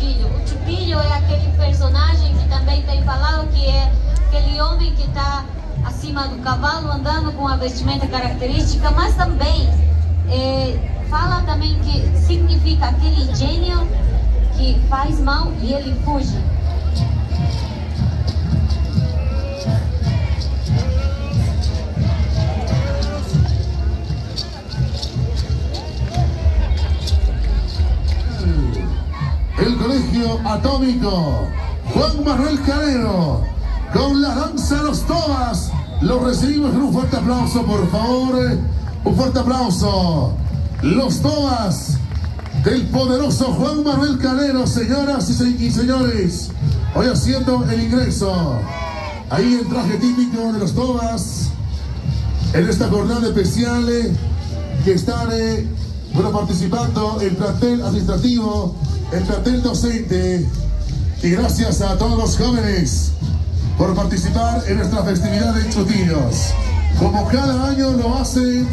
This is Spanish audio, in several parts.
O Chupilho é aquele personagem que também tem falado que é aquele homem que está acima do cavalo andando com a vestimenta característica, mas também é, fala também que significa aquele gênio que faz mal e ele fuge. El Colegio Atómico, Juan Manuel Calero, con la danza los tobas. Lo recibimos con un fuerte aplauso, por favor. Un fuerte aplauso. Los tobas del poderoso Juan Manuel Calero, señoras y señores. Hoy haciendo el ingreso. Ahí el traje típico de los tobas. En esta jornada especial eh, que están eh, bueno, participando el plantel administrativo el plantel docente y gracias a todos los jóvenes por participar en nuestra festividad de Chotillos. Como cada año lo hacen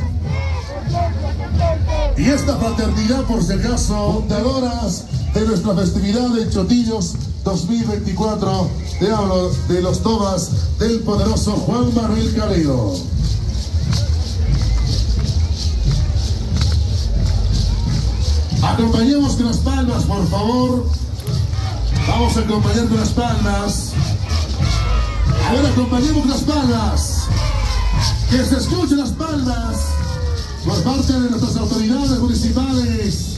y esta fraternidad, por si acaso, fundadoras de nuestra festividad de Chotillos 2024, te hablo de los tobas del poderoso Juan Manuel Calero. Acompañemos con las palmas, por favor. Vamos a acompañar con las palmas. Ahora acompañemos con las palmas. Que se escuchen las palmas por parte de nuestras autoridades municipales,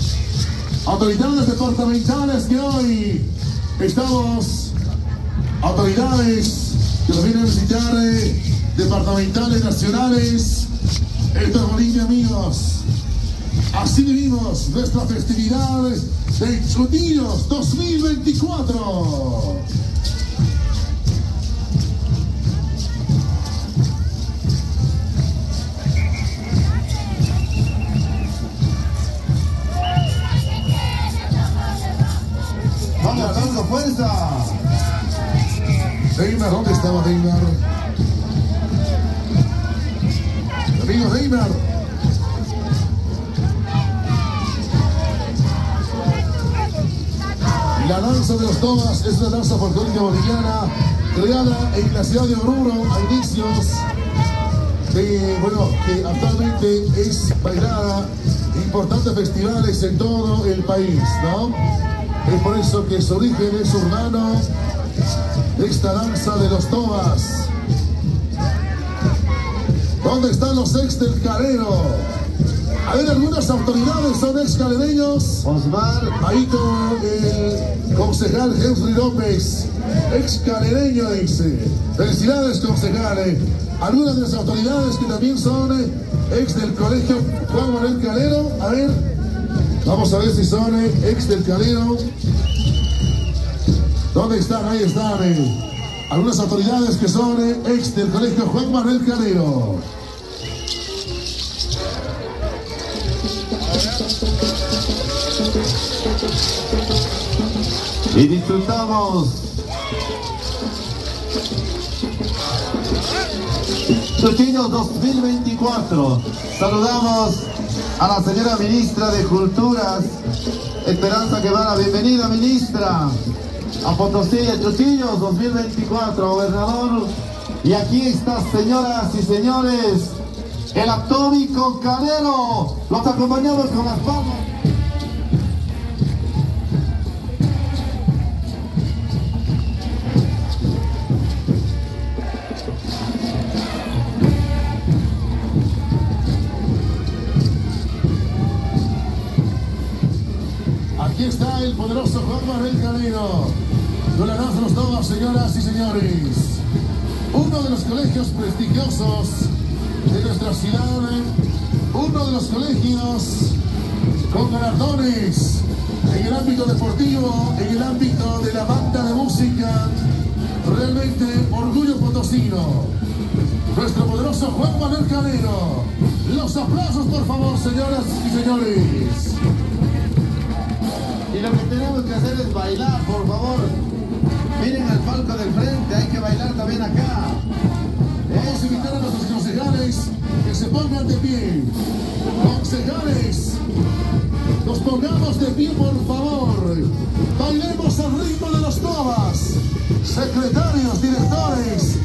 autoridades departamentales que hoy estamos, autoridades que nos vienen a visitar, departamentales, nacionales. Esto es Bolivia, amigos. Así vivimos nuestra festividad de Chotillos 2024. Vamos, dando fuerza. ¿dónde estaba Neymar? Amigo Neymar. La danza de los tomas es una danza folclórica boliviana creada en la ciudad de Oruro a inicios de, bueno, que actualmente es bailada en importantes festivales en todo el país, ¿no? Es por eso que su origen es urbano, esta danza de los tomas. ¿Dónde están los ex del carero? A ver, algunas autoridades son ex calereños. Osmar, Ahí con el concejal Henry López, ex calereño, dice. Felicidades, concejales. Algunas de las autoridades que también son eh, ex del colegio Juan Manuel Calero. A ver, vamos a ver si son eh, ex del Calero. ¿Dónde están? Ahí están. eh. Algunas autoridades que son eh, ex del colegio Juan Manuel Calero. Y disfrutamos. Chotillos 2024. Saludamos a la señora ministra de Culturas, Esperanza Guevara. Bienvenida, ministra, a Potosí, a Chotillos 2024, gobernador. Y aquí está, señoras y señores, el atómico Calero. Los acompañamos con las palmas. Poderoso Juan Manuel la danza los tomas, señoras y señores. Uno de los colegios prestigiosos de nuestra ciudad. Uno de los colegios con galardones en el ámbito deportivo, en el ámbito de la banda de música. Realmente orgullo potosino. Nuestro poderoso Juan Manuel Calero. Los aplausos, por favor, señoras y señores. Y lo que tenemos que hacer es bailar, por favor. Miren al palco de frente, hay que bailar también acá. Es invitar a nuestros concejales que se pongan de pie. Concejales, nos pongamos de pie, por favor. Bailemos al ritmo de las novas. Secretarios, directores,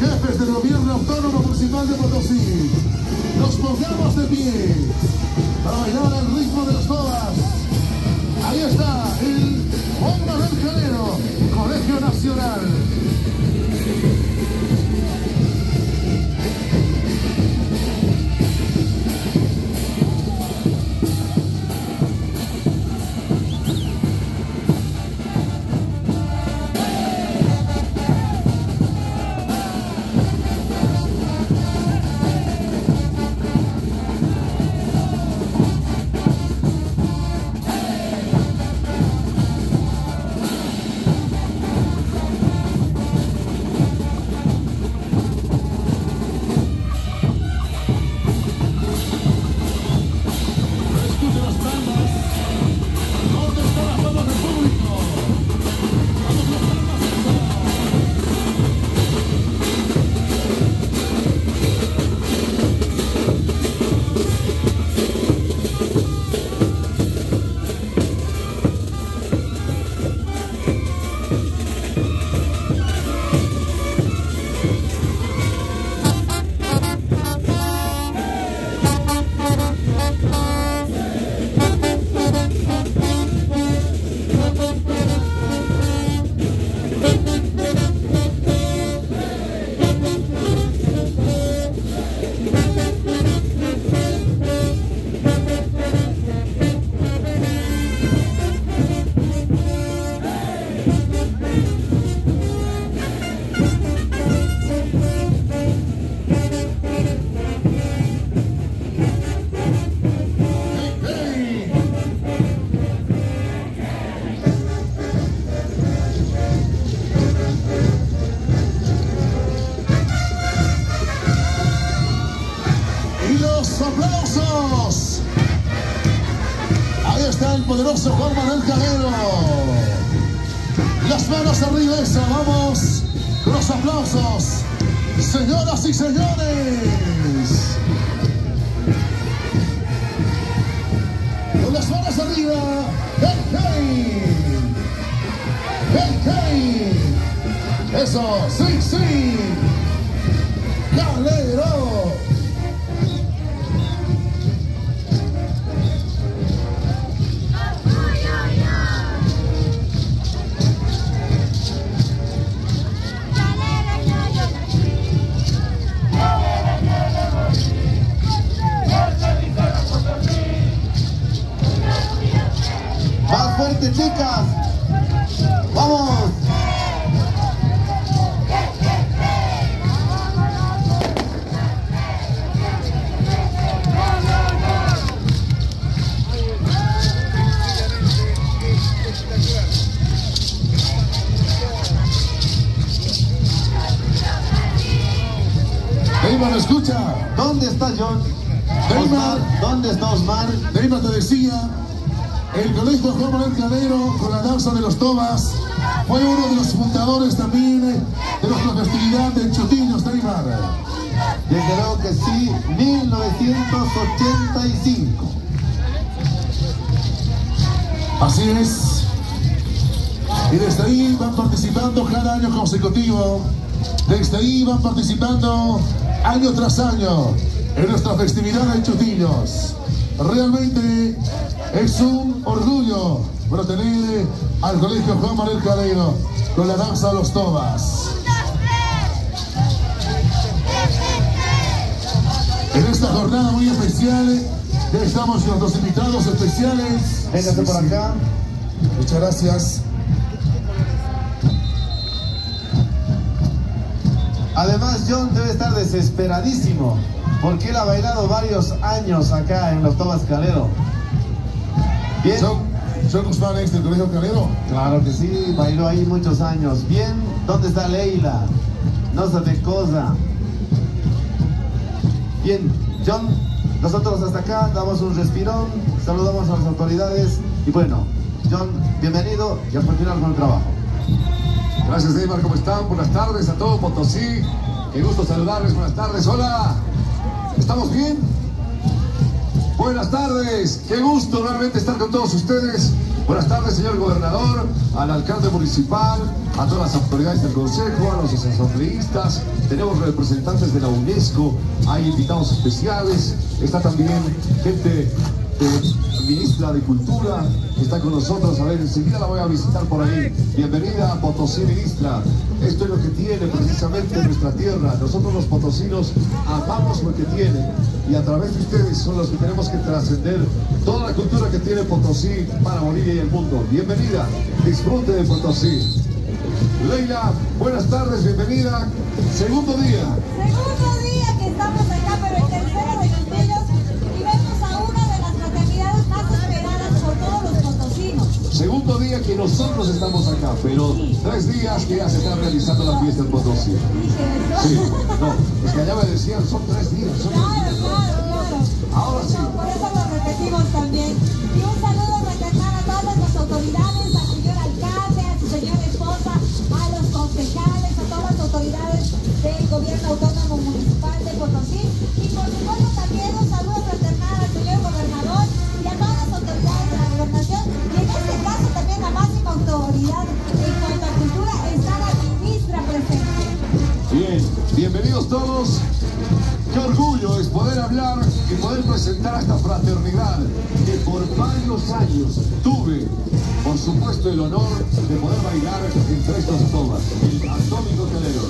jefes del gobierno autónomo municipal de Potosí. Nos pongamos de pie para bailar al ritmo de las novas. Nacional. Juan Manuel. Las manos arriba esa, vamos los aplausos. Señoras y señores. Con las manos arriba. ¡Hey, hey! ¡Hey, hey! Eso, sí, sí. Calero. Tobas fue uno de los fundadores también de nuestra festividad de Chotinos, Neymar. Desde luego que sí, 1985. Así es. Y desde ahí van participando cada año consecutivo. Desde ahí van participando año tras año en nuestra festividad de Chutillos. Realmente es un orgullo para tener al colegio Juan Manuel Calero con la danza de los tobas. En esta jornada muy especial, ya estamos con nuestros invitados especiales. Véngase por acá. Muchas gracias. Además, John debe estar desesperadísimo porque él ha bailado varios años acá en los Tobas Calero. Bien, Son, Guzmán, ex del Colegio Calero. claro que sí, bailó ahí muchos años. Bien, ¿dónde está Leila? No sabe cosa. Bien, John, nosotros hasta acá damos un respirón, saludamos a las autoridades y bueno, John, bienvenido y a continuar con el trabajo. Gracias Neymar, ¿cómo están? Buenas tardes a todo Potosí. Qué gusto saludarles, buenas tardes. Hola, ¿estamos bien? Buenas tardes, qué gusto realmente estar con todos ustedes Buenas tardes, señor gobernador, al alcalde municipal, a todas las autoridades del consejo, a los asambleístas. Tenemos representantes de la UNESCO, hay invitados especiales, está también gente ministra de Cultura, está con nosotros. A ver, enseguida la voy a visitar por ahí. Bienvenida a Potosí, ministra. Esto es lo que tiene precisamente nuestra tierra. Nosotros los potosinos amamos lo que tiene y a través de ustedes son los que tenemos que trascender toda la cultura que tiene Potosí para Bolivia y el mundo. Bienvenida, disfrute de Potosí. Leila, buenas tardes, bienvenida. Segundo día. Segundo día que nosotros estamos acá, pero tres días que ya se está realizando la fiesta en Potosí. Sí, no, es que allá me decían, son tres días. Son claro, claro, claro. Ahora sí. por eso lo repetimos también. Y un saludo fraternal a todas las autoridades, al señor alcalde, a su señora esposa, a los concejales, a todas las autoridades del gobierno autónomo bienvenidos todos. Qué orgullo es poder hablar y poder presentar a esta fraternidad que por varios años tuve, por supuesto, el honor de poder bailar entre estas tomas, el Atómico Calero.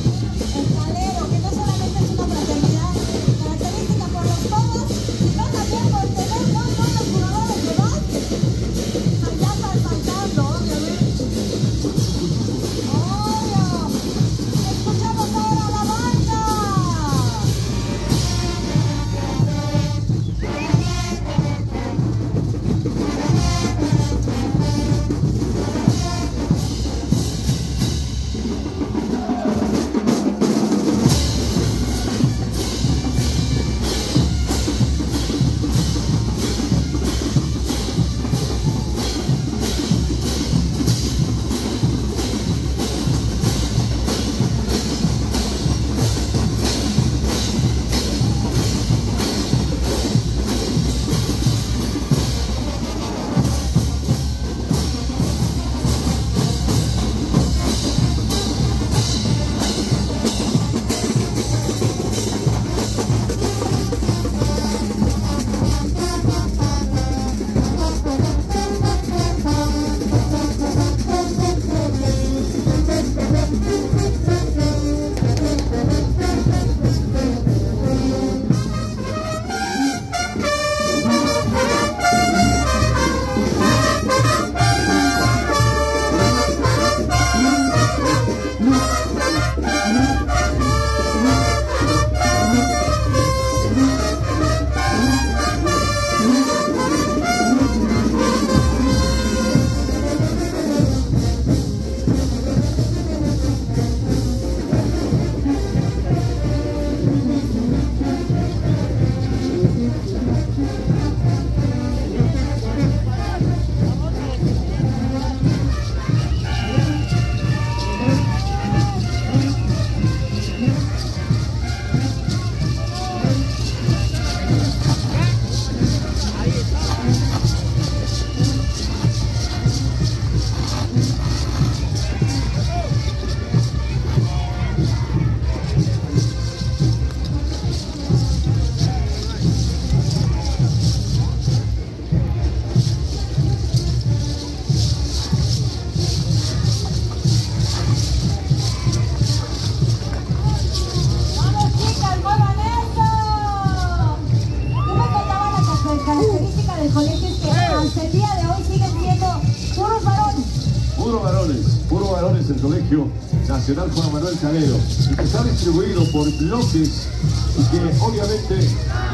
Y que está distribuido por bloques y que obviamente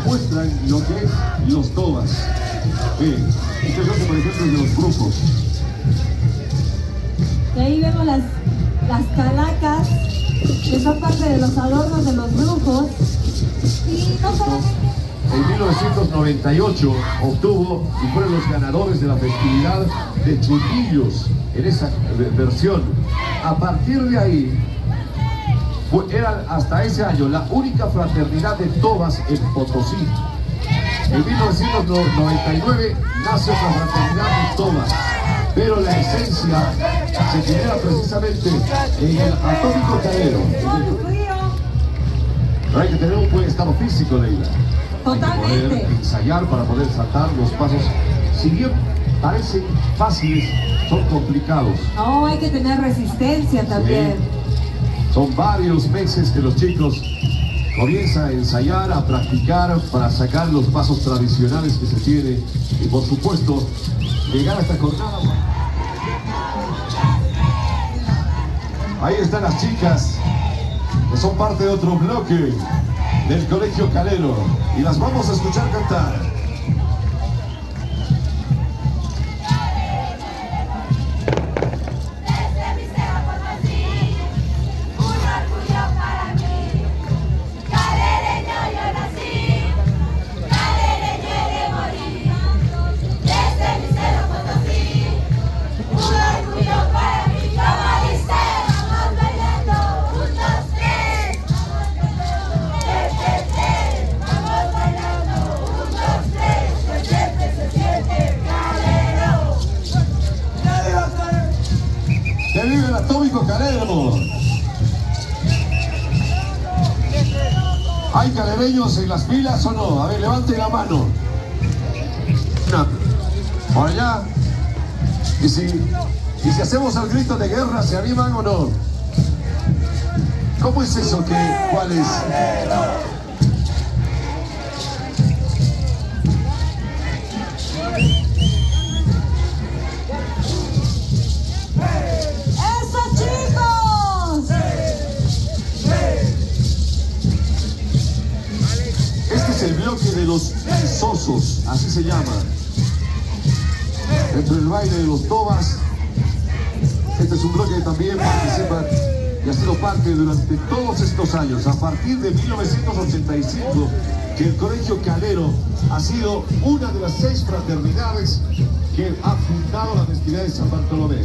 muestran lo que es los tobas. Bien, este son por ejemplo de los grupos. Y ahí vemos las, las calacas que son parte de los adornos de los grupos y no solamente en 1998 obtuvo y fueron los ganadores de la festividad de Chutillos en esa versión. A partir de ahí, era hasta ese año la única fraternidad de Tobas en Potosí. En 1999 nace la fraternidad de Tobas. pero la esencia se genera precisamente en el atómico calero. Pero hay que tener un buen estado físico, Leila. Totalmente. Hay que poder ensayar para poder saltar los pasos. Si bien parecen fáciles, son complicados. No, hay que tener resistencia también. Son varios meses que los chicos comienzan a ensayar, a practicar para sacar los pasos tradicionales que se tiene y por supuesto llegar a esta jornada. Ahí están las chicas que son parte de otro bloque del Colegio Calero y las vamos a escuchar cantar. ¿Hay calereños en las filas o no? A ver, levanten la mano. Una. Por allá. ¿Y si, y si hacemos el grito de guerra, se animan o no? ¿Cómo es eso? ¿Qué, ¿Cuál es? Así se llama. Dentro del baile de los tobas. Este es un bloque que también participa y ha sido parte durante todos estos años, a partir de 1985, que el Colegio Calero ha sido una de las seis fraternidades que ha fundado la festividad de San Bartolomé.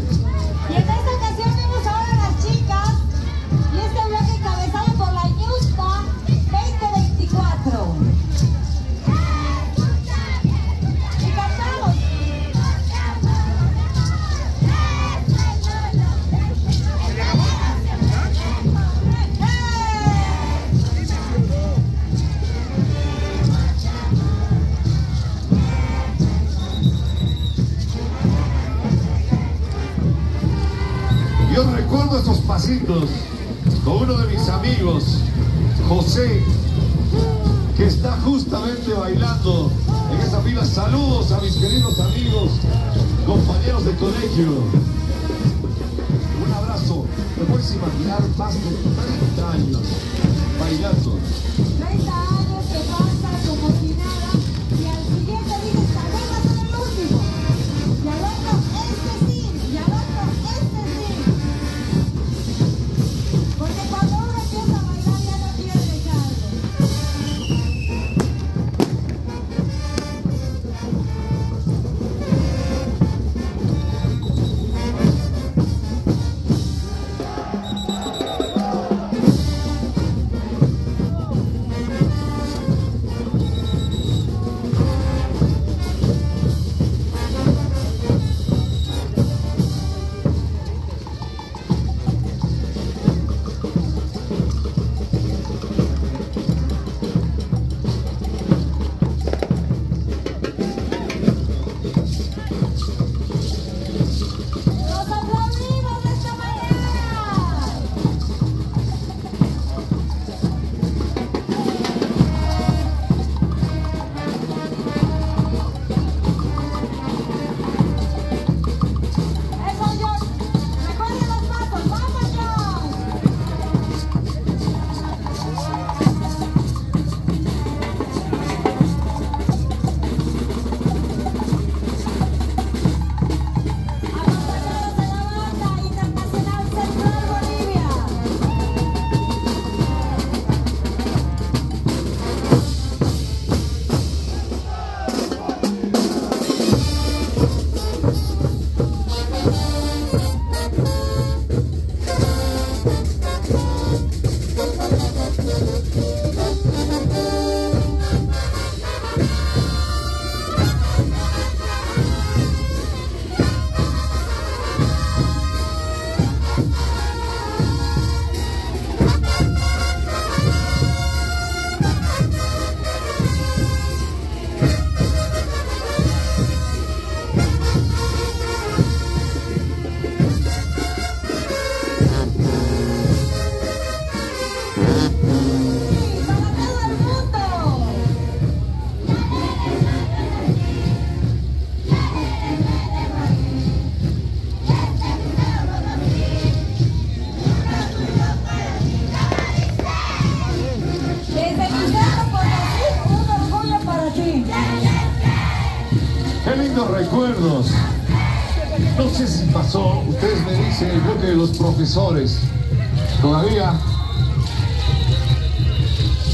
Todavía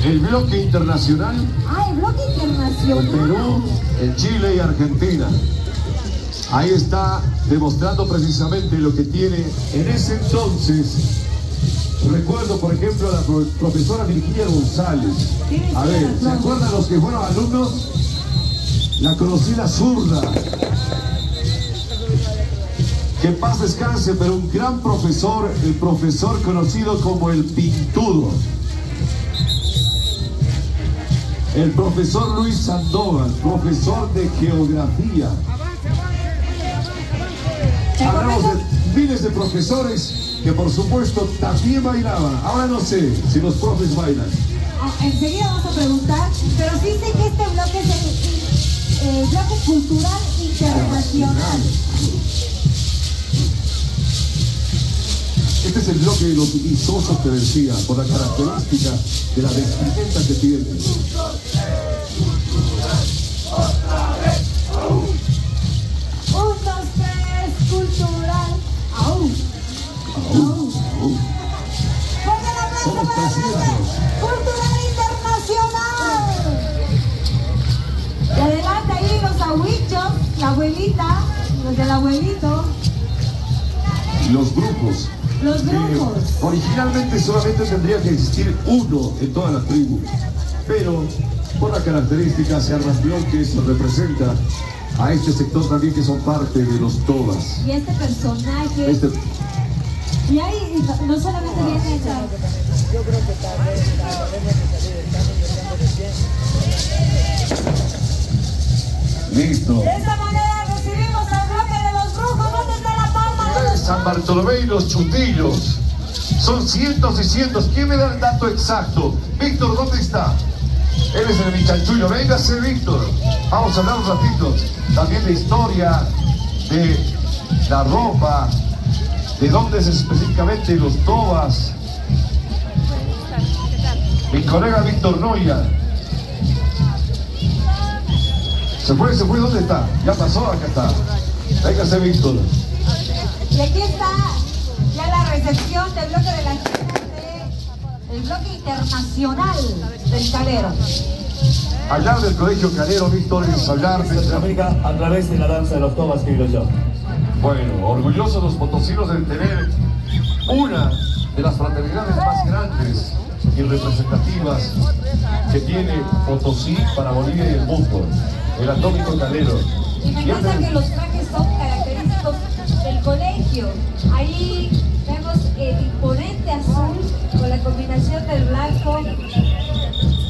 el bloque internacional Ah, el bloque internacional. en Perú, en Chile y Argentina. Ahí está demostrando precisamente lo que tiene en ese entonces. Recuerdo, por ejemplo, a la pro- profesora Virginia González. A ver, ¿se acuerdan los que fueron alumnos? La conocí la zurda. Que paz descanse, pero un gran profesor, el profesor conocido como el Pintudo. El profesor Luis Sandoval, profesor de geografía. Hablamos de miles de profesores que por supuesto también bailaban. Ahora no sé si los profes bailan. Ah, enseguida vamos a preguntar, pero sí sé que este bloque es el eh, bloque cultural internacional. Este es el bloque de los visosos que decía, por la característica de la vestimenta que tienen. Abuelita, los del abuelito, Los grupos. Los que grupos. originalmente solamente tendría que existir uno en toda la tribu, pero por la característica se arrastró que eso representa a este sector también que son parte de los tobas. Y este personaje, Este, y ahí no- no solamente viene esa, listo. de esa manera recibimos Bartolomé y los chutillos. Son cientos y cientos. ¿Quién me da el dato exacto? Víctor, ¿dónde está? Él es el Michanchuyo. Véngase, Víctor. Vamos a hablar un ratito. También de historia, de la ropa, de dónde es específicamente los tobas. Mi colega Víctor Noya. Se fue, se fue, ¿dónde está? Ya pasó, acá está. Véngase, Víctor. Y aquí está ya la recepción del bloque de la del bloque internacional del calero. Hablar del colegio Calero, Víctor, es hablar de... Centroamérica a través de la danza de los tobas que digo yo. Bueno, orgullosos los potosinos de tener una de las fraternidades más grandes y representativas que tiene Potosí para Bolivia y el mundo, el Atómico Calero. Y me colegio. Ahí vemos el imponente azul con la combinación del blanco,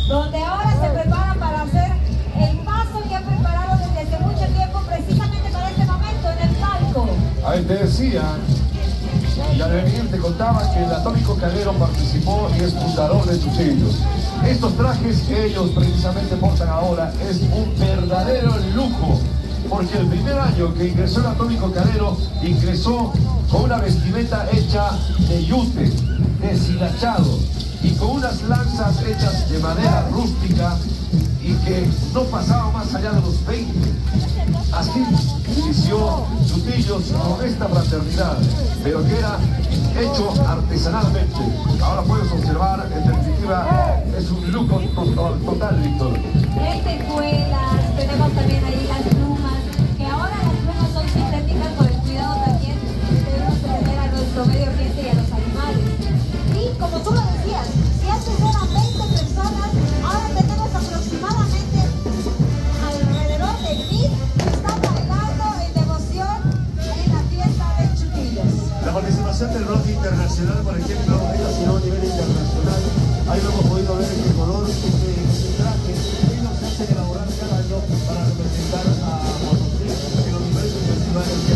donde ahora se preparan para hacer el paso que han preparado desde hace mucho tiempo, precisamente para este momento en el palco. A ver, te decía, y al te contaba que el Atómico Calero participó y es fundador de Chuchillos. Estos trajes que ellos precisamente portan ahora es un verdadero lujo, porque el primer año que ingresó el Atómico Calero ingresó con una vestimenta hecha de yute, deshilachado, y con unas lanzas hechas de madera rústica y que no pasaba más allá de los 20. Así inició Chutillos con esta fraternidad, pero que era hecho artesanalmente. Ahora puedes observar, en definitiva, es un lujo total, Víctor. lentejuelas, tenemos también ahí las Participación del rock internacional, por ejemplo, es sino a nivel internacional. Ahí lo hemos podido ver el color, este, este traje. Ellos se hacen elaborar cada año para representar a Potosí en los diversos festivales que